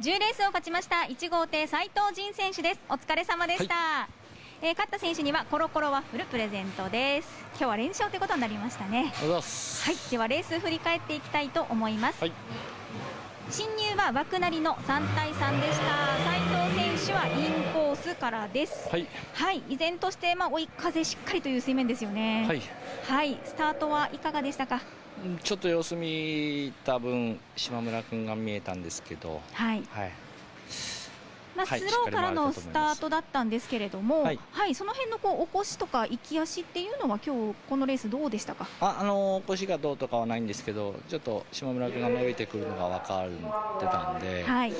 10レースを勝ちました1号艇斉藤仁選手です。お疲れ様でした、はい、えー、勝った選手にはコロコロワッフルプレゼントです。今日は連勝ということになりましたね。はい。ではレース振り返っていきたいと思います、はい、進入は枠なりの3対3でした。斉藤選手はインコースからです。はい、はい、依然としてまあ追い風しっかりという水面ですよね。はい、はい、スタートはいかがでしたか？ちょっと様子見た分島村君が見えたんですけど、はい、はい、まあ、スローからのスタートだったんですけれども、はい、はい、その辺のこう起こしとか行き足っていうのは今日このレースどうでしたか？ああの起こしがどうとかはないんですけどちょっと島村君が伸びてくるのが分かってたんで、はい、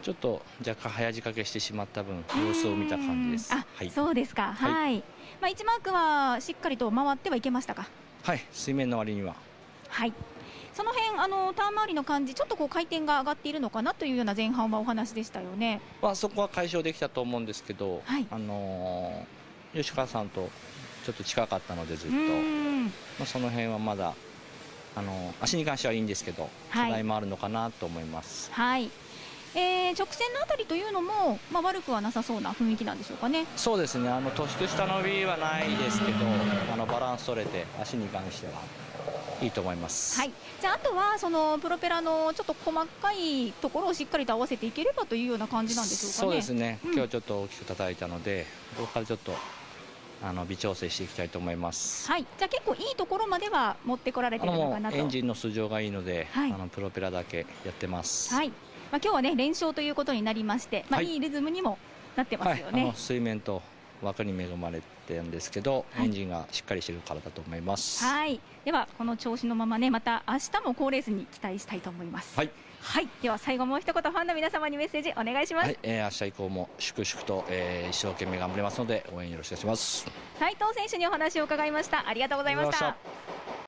ちょっと若干早仕掛けしてしまった分様子を見た感じです。あ、はい、そうですか。はい。まあ1マークはしっかりと回ってはいけましたか？はい、水面の割には。はい。その辺あのターン周りの感じ、ちょっとこう回転が上がっているのかなというような前半はお話でしたよね。まあそこは解消できたと思うんですけど、はい、あのー、吉川さんとちょっと近かったのでずっと、まあその辺はまだあのー、足に関してはいいんですけど、課題もあるのかなと思います。はい。えー、直線のあたりというのも、まあ、悪くはなさそうな雰囲気なんでしょうかね。そうですね、あの突出した伸びはないですけど、あのバランス取れて、足に関してはいいと思います。はい。じゃああとはそのプロペラのちょっと細かいところをしっかりと合わせていければというような感じなんでしょうかね。そうですね。うん、今日ちょっと大きく叩いたので、ここからちょっとあの微調整していきたいと思います。はい。じゃあ結構いいところまでは持ってこられてるのかなと。エンジンの素性がいいので、はい、あのプロペラだけやってます。はい。まあ今日はね連勝ということになりまして、まあ、はい、いいリズムにもなってますよね。はい、水面と枠に恵まれてるんですけど、はい、エンジンがしっかりしてるからだと思います。はい。ではこの調子のままねまた明日も高レースに期待したいと思います。はい。はい。では最後もう一言ファンの皆様にメッセージお願いします。はい。えー、明日以降も粛々と、えー、一生懸命頑張りますので応援よろしくお願いします。斉藤選手にお話を伺いました。ありがとうございました。